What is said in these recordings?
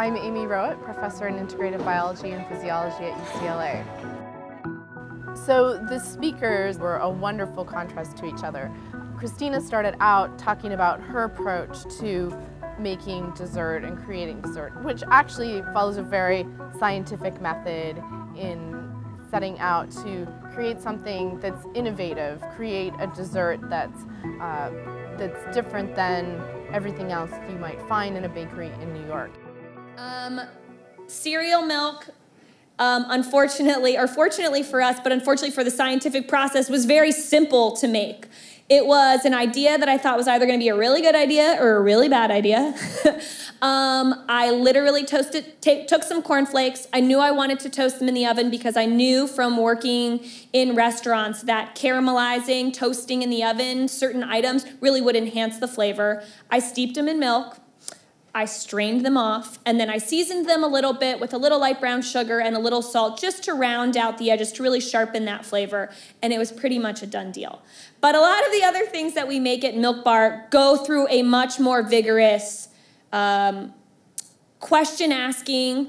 I'm Amy Rowat, professor in integrative biology and physiology at UCLA. So the speakers were a wonderful contrast to each other. Christina started out talking about her approach to making dessert and creating dessert, which actually follows a very scientific method in setting out to create something that's innovative, create a dessert that's, uh, that's different than everything else you might find in a bakery in New York. Um, cereal milk, um, unfortunately, or fortunately for us, but unfortunately for the scientific process, was very simple to make. It was an idea that I thought was either going to be a really good idea or a really bad idea. um, I literally toasted, took some cornflakes. I knew I wanted to toast them in the oven because I knew from working in restaurants that caramelizing, toasting in the oven certain items really would enhance the flavor. I steeped them in milk. I strained them off and then I seasoned them a little bit with a little light brown sugar and a little salt just to round out the edges to really sharpen that flavor. And it was pretty much a done deal. But a lot of the other things that we make at Milk Bar go through a much more vigorous um, question asking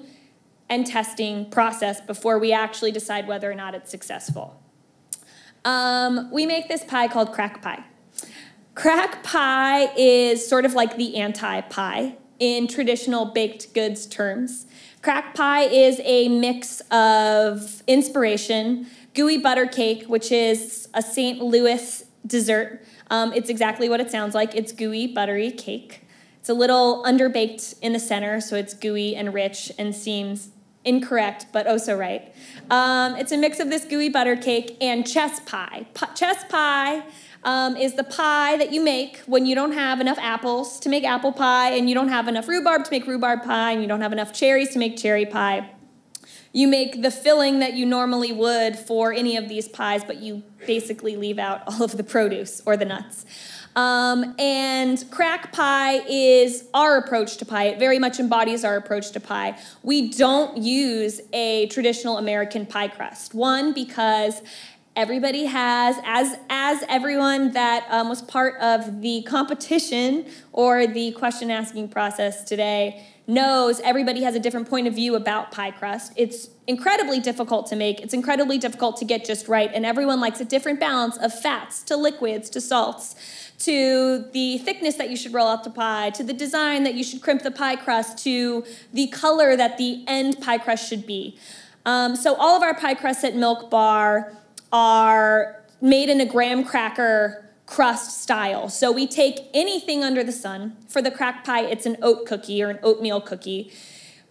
and testing process before we actually decide whether or not it's successful. Um, we make this pie called crack pie. Crack pie is sort of like the anti pie in traditional baked goods terms. Crack pie is a mix of inspiration, gooey butter cake, which is a St. Louis dessert. Um, it's exactly what it sounds like. It's gooey, buttery cake. It's a little underbaked in the center, so it's gooey and rich and seems incorrect, but oh so right. Um, it's a mix of this gooey butter cake and chess pie. P- chess pie um, is the pie that you make when you don't have enough apples to make apple pie, and you don't have enough rhubarb to make rhubarb pie, and you don't have enough cherries to make cherry pie. You make the filling that you normally would for any of these pies, but you basically leave out all of the produce or the nuts. Um, and crack pie is our approach to pie. It very much embodies our approach to pie. We don't use a traditional American pie crust. One, because everybody has as as everyone that um, was part of the competition or the question asking process today knows everybody has a different point of view about pie crust it's incredibly difficult to make it's incredibly difficult to get just right and everyone likes a different balance of fats to liquids to salts to the thickness that you should roll out the pie, to the design that you should crimp the pie crust, to the color that the end pie crust should be. Um, so all of our pie crusts at Milk Bar are made in a graham cracker crust style. So we take anything under the sun. For the crack pie, it's an oat cookie or an oatmeal cookie.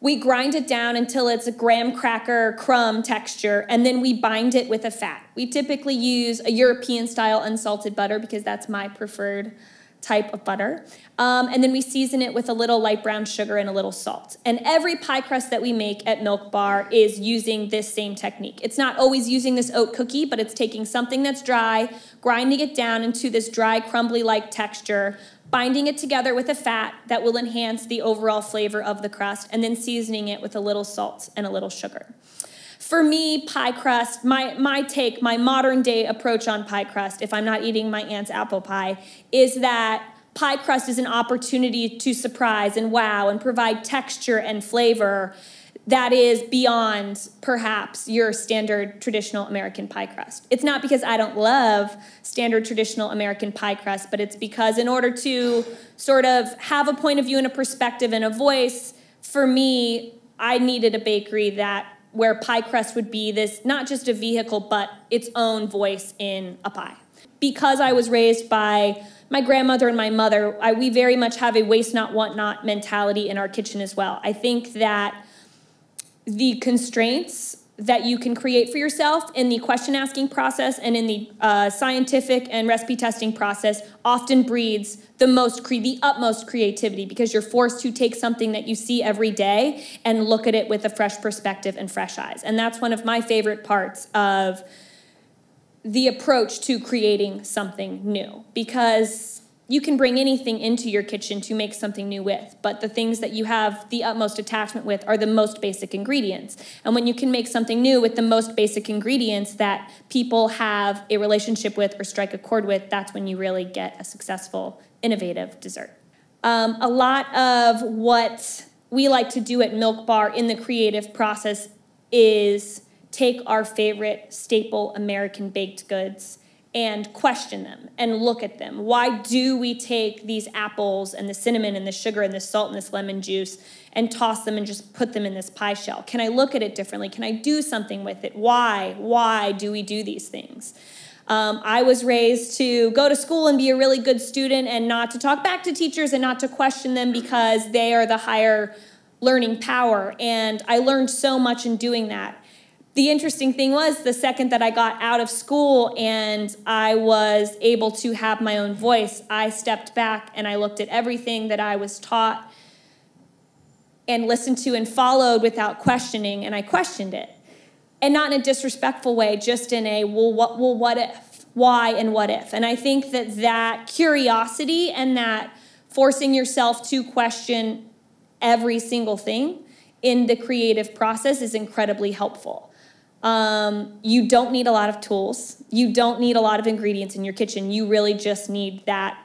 We grind it down until it's a graham cracker crumb texture, and then we bind it with a fat. We typically use a European style unsalted butter because that's my preferred type of butter. Um, and then we season it with a little light brown sugar and a little salt. And every pie crust that we make at Milk Bar is using this same technique. It's not always using this oat cookie, but it's taking something that's dry, grinding it down into this dry, crumbly like texture, binding it together with a fat that will enhance the overall flavor of the crust, and then seasoning it with a little salt and a little sugar. For me, pie crust, my, my take, my modern day approach on pie crust, if I'm not eating my aunt's apple pie, is that pie crust is an opportunity to surprise and wow and provide texture and flavor that is beyond perhaps your standard traditional American pie crust. It's not because I don't love standard traditional American pie crust, but it's because in order to sort of have a point of view and a perspective and a voice, for me, I needed a bakery that where pie crust would be this not just a vehicle, but its own voice in a pie. Because I was raised by my grandmother and my mother, I, we very much have a waste not, want not mentality in our kitchen as well. I think that the constraints that you can create for yourself in the question asking process and in the uh, scientific and recipe testing process often breeds the most cre- the utmost creativity because you're forced to take something that you see every day and look at it with a fresh perspective and fresh eyes. And that's one of my favorite parts of the approach to creating something new because you can bring anything into your kitchen to make something new with, but the things that you have the utmost attachment with are the most basic ingredients. And when you can make something new with the most basic ingredients that people have a relationship with or strike a chord with, that's when you really get a successful, innovative dessert. Um, a lot of what we like to do at Milk Bar in the creative process is take our favorite staple American baked goods and question them and look at them. Why do we take these apples and the cinnamon and the sugar and the salt and this lemon juice and toss them and just put them in this pie shell? Can I look at it differently? Can I do something with it? Why? Why do we do these things? Um, I was raised to go to school and be a really good student and not to talk back to teachers and not to question them because they are the higher learning power. And I learned so much in doing that the interesting thing was the second that I got out of school and I was able to have my own voice, I stepped back and I looked at everything that I was taught and listened to and followed without questioning, and I questioned it. And not in a disrespectful way, just in a, well, what, well, what if? Why and what if? And I think that that curiosity and that forcing yourself to question every single thing in the creative process is incredibly helpful. Um, you don't need a lot of tools. You don't need a lot of ingredients in your kitchen. You really just need that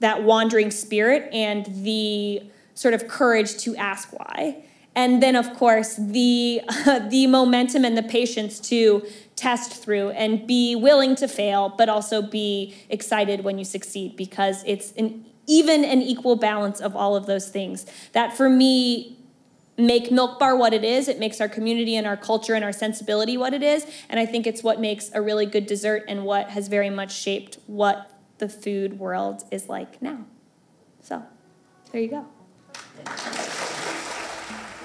that wandering spirit and the sort of courage to ask why. And then, of course, the uh, the momentum and the patience to test through and be willing to fail, but also be excited when you succeed because it's an even an equal balance of all of those things. That for me make Milk Bar what it is. It makes our community and our culture and our sensibility what it is. And I think it's what makes a really good dessert and what has very much shaped what the food world is like now. So, there you go.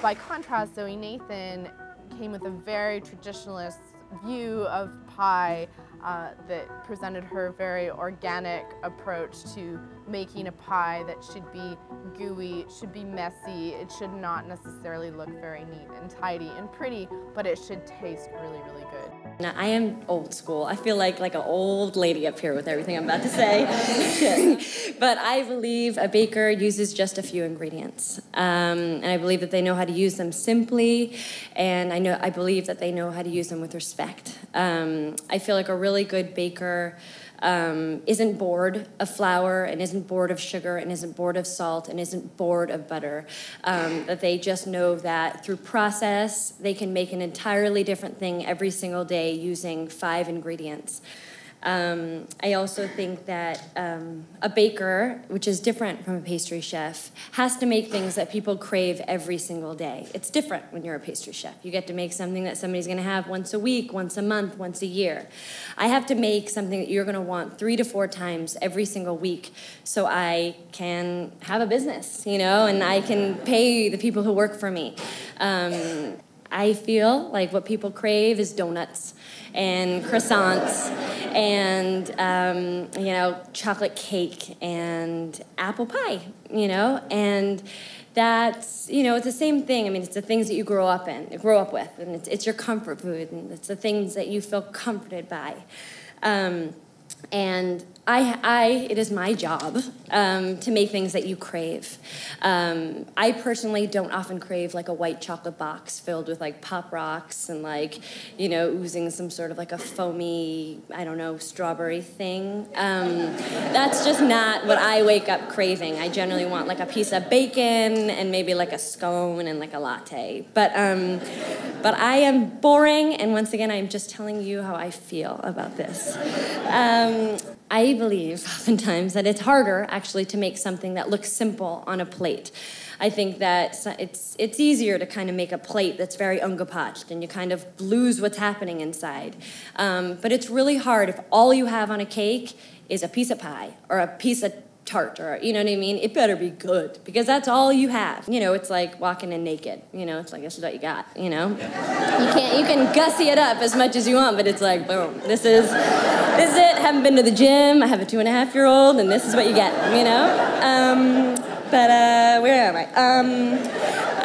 By contrast, Zoe Nathan came with a very traditionalist view of pie uh, that presented her very organic approach to making a pie that should be gooey, should be messy, it should not necessarily look very neat and tidy and pretty, but it should taste really, really good. Now, I am old school. I feel like like an old lady up here with everything I'm about to say. but I believe a baker uses just a few ingredients. Um, and I believe that they know how to use them simply, and I know I believe that they know how to use them with respect. Um, I feel like a really good baker um, isn't bored of flour and isn't bored of sugar and isn't bored of salt and isn't bored of butter. Um, that they just know that through process, they can make an entirely different thing every single day using five ingredients. Um, I also think that um, a baker, which is different from a pastry chef, has to make things that people crave every single day. It's different when you're a pastry chef. You get to make something that somebody's going to have once a week, once a month, once a year. I have to make something that you're going to want three to four times every single week so I can have a business, you know, and I can pay the people who work for me. Um, I feel like what people crave is donuts and croissants and um, you know chocolate cake and apple pie you know? And that's you know it's the same thing. I mean it's the things that you grow up in grow up with and it's, it's your comfort food and it's the things that you feel comforted by. Um, and I, I, it is my job um, to make things that you crave. Um, I personally don't often crave like a white chocolate box filled with like pop rocks and like, you know, oozing some sort of like a foamy, I don't know, strawberry thing. Um, that's just not what I wake up craving. I generally want like a piece of bacon and maybe like a scone and like a latte. But, um, but I am boring, and once again, I'm just telling you how I feel about this. I believe oftentimes that it's harder actually to make something that looks simple on a plate. I think that it's it's easier to kind of make a plate that's very ungapached and you kind of lose what's happening inside. Um, but it's really hard if all you have on a cake is a piece of pie or a piece of tart or you know what I mean? It better be good because that's all you have. You know, it's like walking in naked. You know, it's like this is what you got. You know, you can't you can gussy it up as much as you want, but it's like boom, this is this is it. Haven't been to the gym. I have a two and a half year old, and this is what you get. You know. Um, but uh, where am I? Um,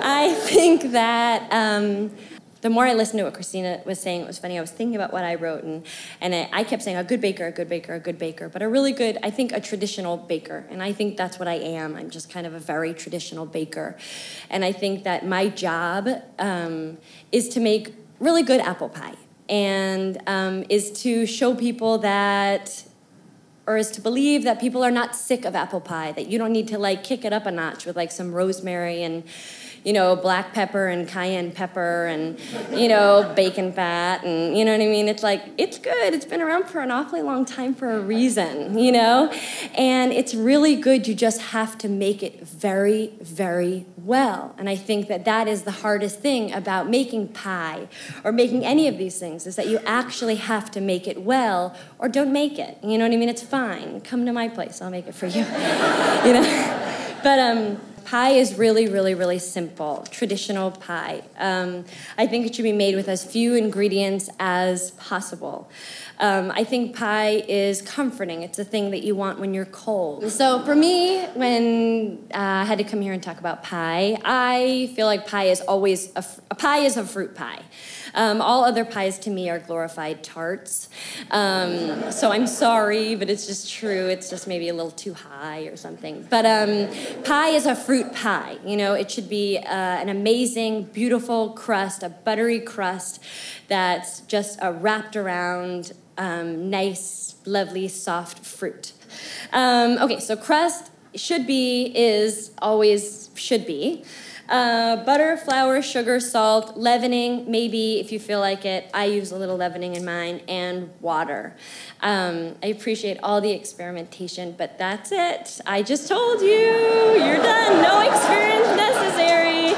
I think that. Um, the more I listened to what Christina was saying, it was funny. I was thinking about what I wrote, and, and I, I kept saying a good baker, a good baker, a good baker, but a really good, I think, a traditional baker. And I think that's what I am. I'm just kind of a very traditional baker. And I think that my job um, is to make really good apple pie and um, is to show people that or is to believe that people are not sick of apple pie that you don't need to like kick it up a notch with like some rosemary and you know, black pepper and cayenne pepper and, you know, bacon fat and, you know what I mean? It's like, it's good. It's been around for an awfully long time for a reason, you know? And it's really good. You just have to make it very, very well. And I think that that is the hardest thing about making pie or making any of these things is that you actually have to make it well or don't make it. You know what I mean? It's fine. Come to my place. I'll make it for you. you know? But um Pie is really, really, really simple, traditional pie. Um, I think it should be made with as few ingredients as possible. Um, I think pie is comforting. It's a thing that you want when you're cold. So for me, when uh, I had to come here and talk about pie, I feel like pie is always a, a pie is a fruit pie. Um, all other pies to me are glorified tarts. Um, so I'm sorry, but it's just true. It's just maybe a little too high or something. But um, pie is a fruit pie. You know, it should be uh, an amazing, beautiful crust, a buttery crust that's just wrapped around um, nice, lovely, soft fruit. Um, okay, so crust should be, is, always should be. Uh, butter, flour, sugar, salt, leavening, maybe if you feel like it. I use a little leavening in mine, and water. Um, I appreciate all the experimentation, but that's it. I just told you, you're done. No experience necessary.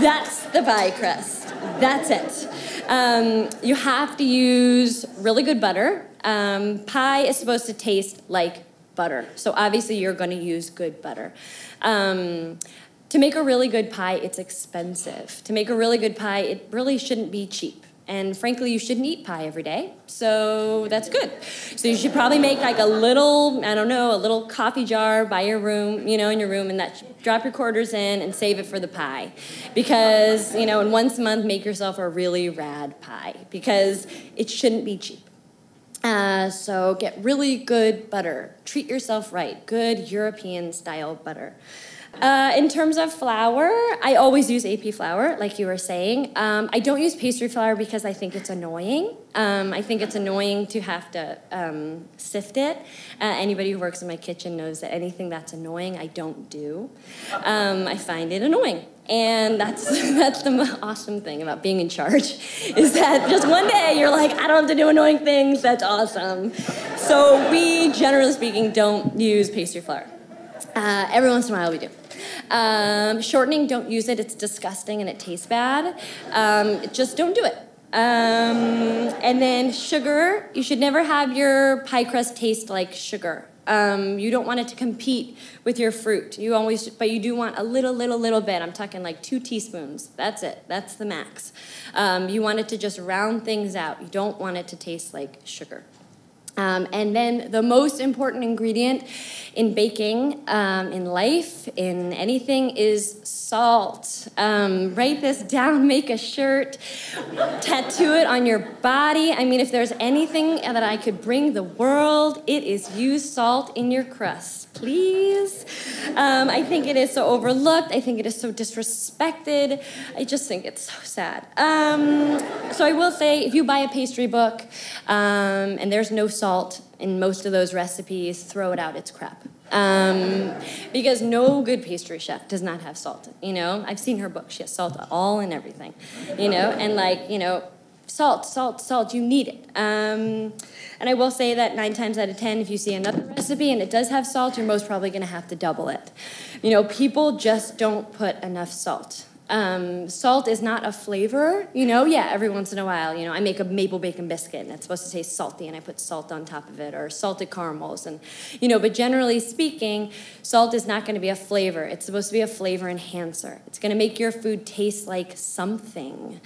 That's the pie crust. That's it. Um, you have to use really good butter. Um, pie is supposed to taste like butter, so obviously you're going to use good butter. Um, to make a really good pie, it's expensive. To make a really good pie, it really shouldn't be cheap. And frankly, you shouldn't eat pie every day, so that's good. So you should probably make like a little, I don't know, a little coffee jar by your room, you know, in your room, and that drop your quarters in and save it for the pie. Because, you know, and once a month, make yourself a really rad pie because it shouldn't be cheap. Uh, so get really good butter. Treat yourself right. Good European style butter. Uh, in terms of flour, I always use AP flour, like you were saying. Um, I don't use pastry flour because I think it's annoying. Um, I think it's annoying to have to um, sift it. Uh, anybody who works in my kitchen knows that anything that's annoying, I don't do. Um, I find it annoying. And that's that's the awesome thing about being in charge, is that just one day you're like, I don't have to do annoying things. That's awesome. So we, generally speaking, don't use pastry flour. Uh, every once in a while we do. Um, shortening, don't use it. It's disgusting and it tastes bad. Um, just don't do it. Um, and then sugar, you should never have your pie crust taste like sugar. Um, you don't want it to compete with your fruit. You always, but you do want a little, little, little bit. I'm talking like two teaspoons. That's it. That's the max. Um, you want it to just round things out. You don't want it to taste like sugar. Um, and then the most important ingredient in baking, um, in life, in anything, is salt. Um, write this down, make a shirt, tattoo it on your body. I mean, if there's anything that I could bring the world, it is use salt in your crust, please. Um, I think it is so overlooked. I think it is so disrespected. I just think it's so sad. Um, so I will say, if you buy a pastry book um, and there's no salt in most of those recipes, throw it out. It's crap. Um, because no good pastry chef does not have salt. You know, I've seen her book. She has salt all in everything. You know, and like you know, salt, salt, salt. You need it. Um, and I will say that nine times out of ten, if you see another recipe and it does have salt, you're most probably going to have to double it. You know, people just don't put enough salt. Um, salt is not a flavor, you know. Yeah, every once in a while, you know, I make a maple bacon biscuit and it's supposed to taste salty, and I put salt on top of it, or salted caramels, and you know. But generally speaking, salt is not going to be a flavor. It's supposed to be a flavor enhancer. It's going to make your food taste like something.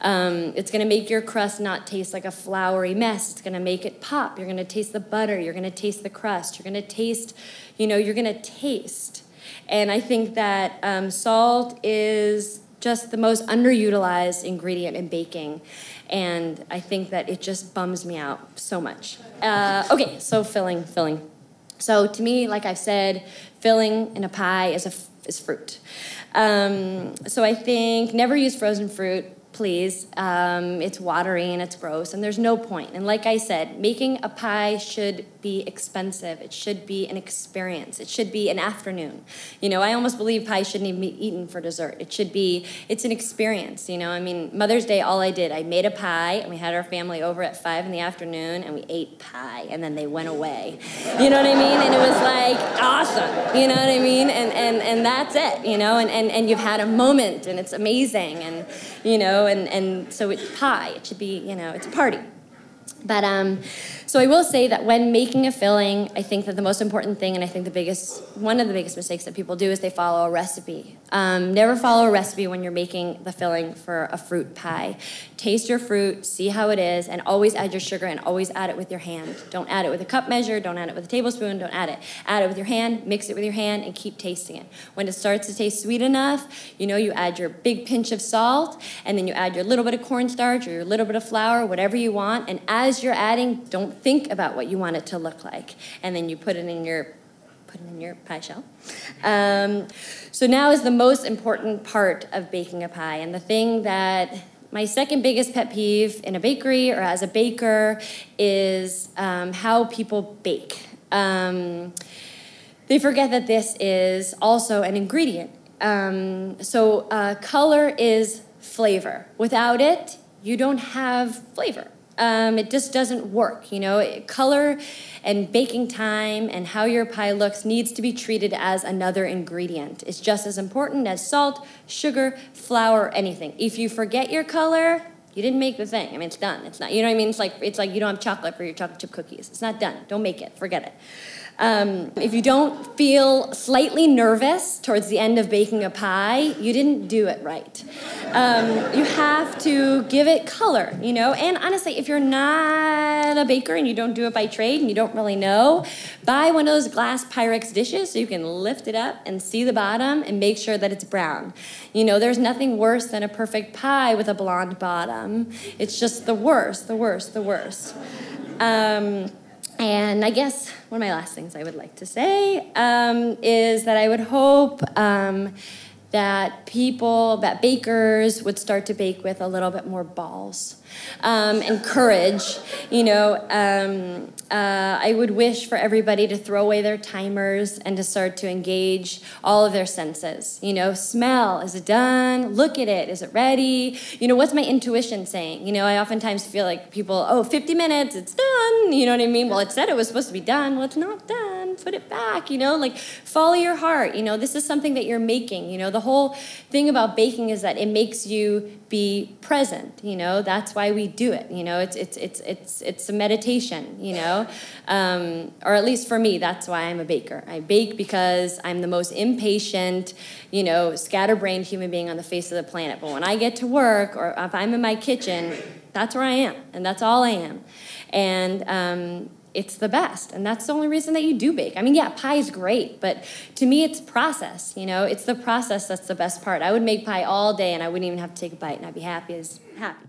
Um, it's going to make your crust not taste like a floury mess. It's going to make it pop. You're going to taste the butter. You're going to taste the crust. You're going to taste, you know, you're going to taste. And I think that um, salt is just the most underutilized ingredient in baking. And I think that it just bums me out so much. Uh, okay, so filling, filling. So to me, like I've said, filling in a pie is, a, is fruit. Um, so I think never use frozen fruit please. Um, it's watery and it's gross, and there's no point. And like I said, making a pie should be expensive. It should be an experience. It should be an afternoon. You know, I almost believe pie shouldn't even be eaten for dessert. It should be, it's an experience. You know, I mean, Mother's Day, all I did, I made a pie, and we had our family over at five in the afternoon, and we ate pie, and then they went away. You know what I mean? And it was like awesome. You know what I mean? And and and that's it. You know, and and and you've had a moment, and it's amazing, and you know and, and so it's pie. It should be, you know, it's a party. But um, so I will say that when making a filling, I think that the most important thing, and I think the biggest, one of the biggest mistakes that people do is they follow a recipe. Um, never follow a recipe when you're making the filling for a fruit pie. Taste your fruit, see how it is, and always add your sugar and always add it with your hand. Don't add it with a cup measure, don't add it with a tablespoon, don't add it. Add it with your hand, mix it with your hand, and keep tasting it. When it starts to taste sweet enough, you know you add your big pinch of salt, and then you add your little bit of cornstarch or your little bit of flour, whatever you want, and as you're adding, don't think about what you want it to look like. And then you put it in your put it in your pie shell. Um, so now is the most important part of baking a pie. And the thing that my second biggest pet peeve in a bakery or as a baker is um, how people bake. Um, they forget that this is also an ingredient. Um, so uh, color is flavor. Without it, you don't have flavor um, it just doesn't work. You know, color and baking time and how your pie looks needs to be treated as another ingredient. It's just as important as salt, sugar, flour, anything. If you forget your color, you didn't make the thing. I mean, it's done. It's not. You know what I mean? It's like it's like you don't have chocolate for your chocolate chip cookies. It's not done. Don't make it. Forget it. Um, if you don't feel slightly nervous towards the end of baking a pie, you didn't do it right. Um, you have to give it color, you know. And honestly, if you're not a baker and you don't do it by trade and you don't really know, buy one of those glass Pyrex dishes so you can lift it up and see the bottom and make sure that it's brown. You know, there's nothing worse than a perfect pie with a blonde bottom. It's just the worst, the worst, the worst. Um, and I guess one of my last things I would like to say um, is that I would hope um, that people, that bakers would start to bake with a little bit more balls um, and courage. You know, um, uh, I would wish for everybody to throw away their timers and to start to engage all of their senses. You know, smell, is it done? Look at it, is it ready? You know, what's my intuition saying? You know, I oftentimes feel like people, oh, 50 minutes, it's done. You know what I mean? Well, it said it was supposed to be done. Well, it's not done. Put it back, you know, like follow your heart. You know, this is something that you're making. You know, the whole thing about baking is that it makes you be present. You know, that's why we do it. You know, it's it's it's it's it's a meditation. You know, um, or at least for me, that's why I'm a baker. I bake because I'm the most impatient, you know, scatterbrained human being on the face of the planet. But when I get to work or if I'm in my kitchen, that's where I am, and that's all I am. And um, it's the best. And that's the only reason that you do bake. I mean, yeah, pie is great, but to me, it's process. You know, it's the process that's the best part. I would make pie all day and I wouldn't even have to take a bite and I'd be happy as happy.